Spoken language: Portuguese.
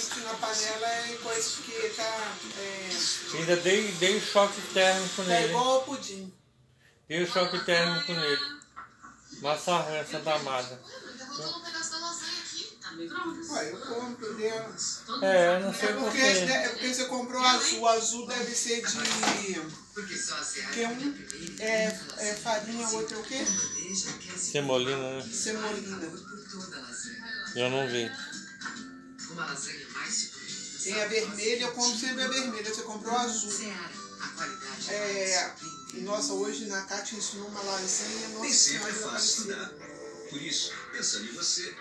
quente na panela é coisa que tá. É, Ainda dei, dei o choque térmico tá nele. igual ao pudim. Dei o choque térmico nele. Massa essa damada. Um da. Ué, eu compro dela. É, eu não É sei porque, porquê. é porque você comprou azul. O azul deve ser de. Porque Que um é, é farinha, o outro é o quê? é Semolina, né? Semolina. Eu não vi. Tem a vermelha, eu compro sempre a vermelha. Você comprou a azul. Seara, a qualidade É, nossa, hoje na Cátia ensinou uma lasanha, nossa Nem sempre é fácil parecida. dar. Por isso, pensando em você,